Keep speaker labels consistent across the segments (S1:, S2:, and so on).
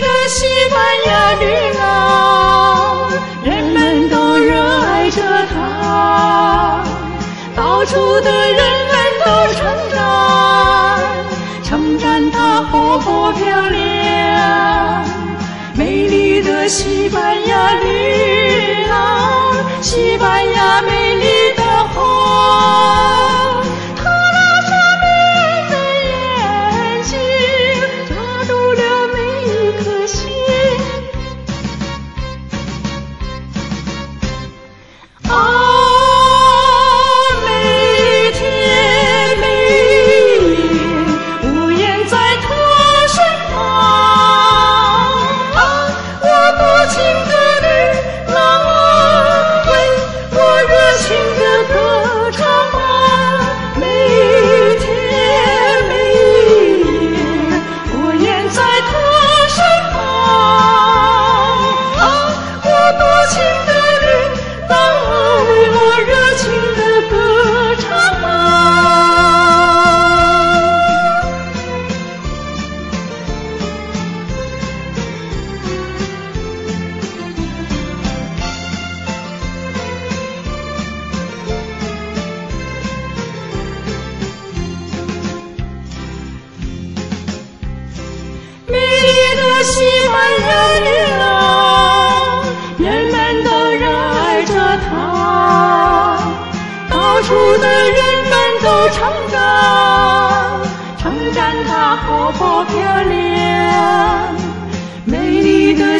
S1: 的西班牙女郎人们都热爱着她到处的人们都称赞称赞她活泼漂亮美丽的西班牙女郎西班牙美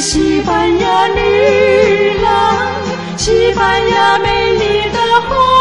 S1: 西班牙女郎，西班牙美丽的花。